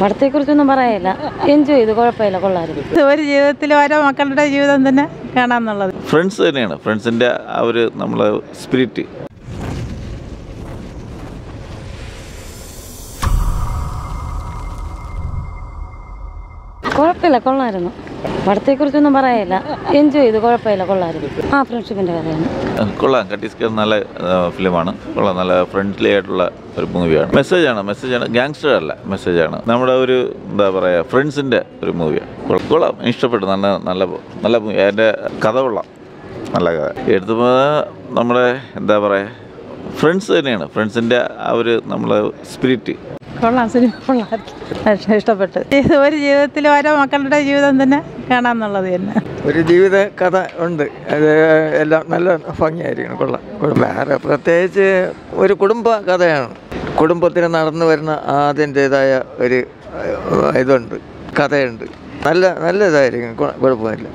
പടത്തെക്കുറിച്ചൊന്നും പറയല്ല എൻജോയ് ചെയ്തു കുഴപ്പമില്ല കൊള്ളായിരുന്നു ഒരു ജീവിതത്തിൽ ഓരോ മക്കളുടെ ജീവിതം തന്നെ കാണാമെന്നുള്ളത്. ഫ്രണ്ട്സ് തന്നെയാണ്. ഫ്രണ്ട്സിന്റെ ആ ഒരു നമ്മളെ സ്പിരിറ്റ് കുഴപ്പമില്ല കൊള്ളായിരുന്നു പടത്തെക്കുറിച്ചൊന്നും പറയാനില്ല എൻജോയ് ചെയ്തു കുഴപ്പമില്ല കൊള്ളായിരുന്നു ആ ഫ്രണ്ട്ഷിപ്പിന്റെ കഥയാണ്. കൊള്ളാം. കട്ടിസ്കർ നല്ല ഫിലിമാണ് കൊള്ളാം നല്ല ഫ്രണ്ട്ലി ആയിട്ടുള്ള ഒരു മൂവിയാണ് മെസ്സേജാണ് മെസ്സേജാണ് ഗാങ്സ്റ്റർ അല്ല മെസ്സേജാണ് നമ്മുടെ ഒരു എന്താ പറയുക ഫ്രണ്ട്സിന്റെ ഒരു മൂവിയാണ് കൊള്ളാം ഇഷ്ടപ്പെട്ടു. നല്ല നല്ല നല്ല മൂവി അതിന്റെ കഥ കൊള്ളാം. നല്ല കഥ. എടുത്തപ്പോൾ നമ്മുടെ എന്താ പറയുക ഫ്രണ്ട്സ് തന്നെയാണ്. ഫ്രണ്ട്സിന്റെ ആ ഒരു നമ്മളെ സ്പിരിറ്റ് കൊള്ളാം സിനിമ കൊള്ളാം. ഇഷ്ടപ്പെട്ടു. ഇത് ഒരു ജീവിതത്തിൽ ഓരോ മക്കളുടെ ജീവിതം തന്നെ കാണാമെന്നുള്ളത് തന്നെ. ഒരു ജീവിത കഥ ഉണ്ട്. അത് എല്ലാം നല്ല ഭംഗിയായിരിക്കണം. കൊള്ളാം. വേറെ പ്രത്യേകിച്ച് ഒരു കുടുംബ കഥയാണ്. കുടുംബത്തിന് നടന്നു വരുന്ന അതിന്റേതായ ഒരു ഇതുണ്ട്. കഥയുണ്ട്. നല്ല നല്ല ഇതായിരിക്കും. കുഴ- കുഴപ്പമില്ല.